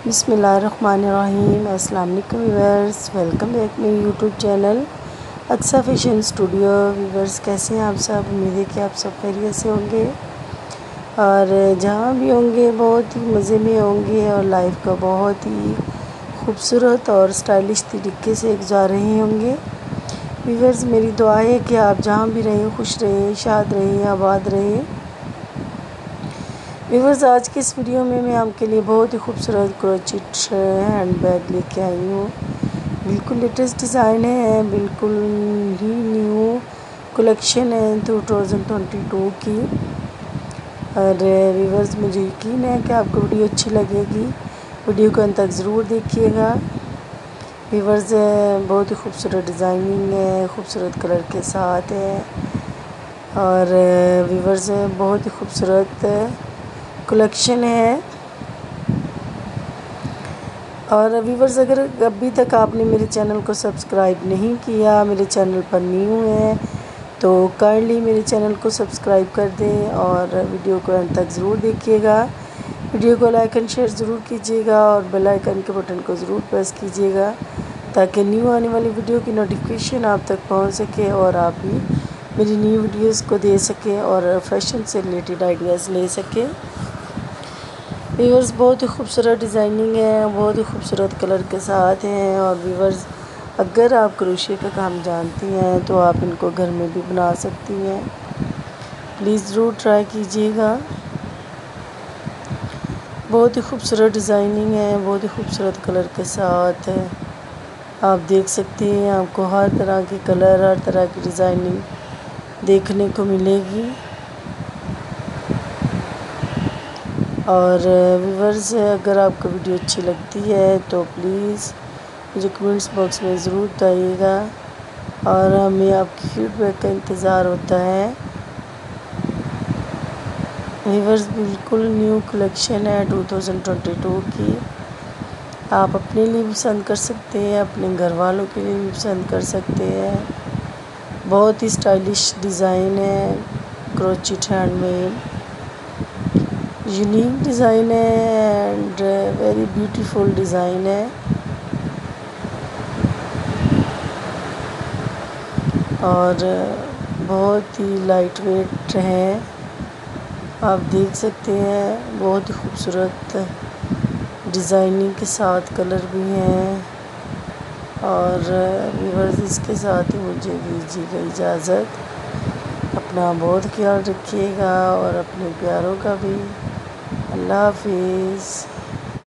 बिसमीम अस्सलाम viewers welcome back मेरे YouTube channel Aqsa fashion studio. Viewers कैसे हैं आप सब? उम्मीद है कि आप सब खैरियत से होंगे और जहाँ भी होंगे, बहुत ही मज़े में होंगे और लाइफ का बहुत ही खूबसूरत और स्टाइलिश तरीके से गुजार रहे होंगे। वीवर्स मेरी दुआ है कि आप जहाँ भी रहें, खुश रहें, शाद रहें, आबाद रहें। व्यूवर्स आज की इस वीडियो में मैं आपके लिए बहुत ही खूबसूरत क्रोचिट हैंड बैग लेके आई हूँ। बिल्कुल लेटेस्ट डिज़ाइन है, बिल्कुल ही न्यू कलेक्शन है टू थाउज़ेंड ट्वेंटी टू की। और व्यूवर्स मुझे यकीन है कि आपको वीडियो अच्छी लगेगी। वीडियो को अंत तक ज़रूर देखिएगा। व्यूवर्स बहुत ही खूबसूरत डिज़ाइनिंग है, खूबसूरत कलर के साथ है। और व्यूवर्स बहुत ही खूबसूरत कलेक्शन है। और व्यूवर्स अगर अभी तक आपने मेरे चैनल को सब्सक्राइब नहीं किया, मेरे चैनल पर न्यू है तो काइंडली मेरे चैनल को सब्सक्राइब कर दें और वीडियो को अंत तक ज़रूर देखिएगा। वीडियो को लाइक एंड शेयर ज़रूर कीजिएगा और बेल आइकन के बटन को ज़रूर प्रेस कीजिएगा ताकि न्यू आने वाली वीडियो की नोटिफिकेशन आप तक पहुँच सके और आप भी मेरी न्यू वीडियोस को दे सकें और फ़ैशन से रिलेटेड आइडियाज़ ले सकें। व्यूवर्स बहुत ही खूबसूरत डिज़ाइनिंग है, बहुत ही खूबसूरत कलर के साथ हैं और व्यूवर्स अगर आप क्रोशिया का काम जानती हैं तो आप इनको घर में भी बना सकती हैं। प्लीज़ ज़रूर ट्राई कीजिएगा। बहुत ही खूबसूरत डिज़ाइनिंग है, बहुत ही खूबसूरत कलर के साथ है। आप देख सकते हैं, आपको हर तरह के कलर हर तरह की डिज़ाइनिंग देखने को मिलेगी। और व्यूवर्स अगर आपको वीडियो अच्छी लगती है तो प्लीज़ मुझे कमेंट्स बॉक्स में ज़रूर बताइएगा। और हमें आपकी फीडबैक का इंतज़ार होता है। व्यूवर्स बिल्कुल न्यू कलेक्शन है 2022 की। आप अपने लिए भी पसंद कर सकते हैं, अपने घर वालों के लिए भी पसंद कर सकते हैं। बहुत ही स्टाइलिश डिज़ाइन है क्रोचिट हैंडमेड यूनिक डिज़ाइन है एंड वेरी ब्यूटीफुल डिज़ाइन है। और बहुत ही लाइट वेट है। आप देख सकते हैं, बहुत ही खूबसूरत डिज़ाइनिंग के साथ कलर भी हैं। और व्यूवर्स इसके साथ ही मुझे दीजिएगा इजाज़त। अपना बहुत ख्याल रखिएगा और अपने प्यारों का भी। Love is.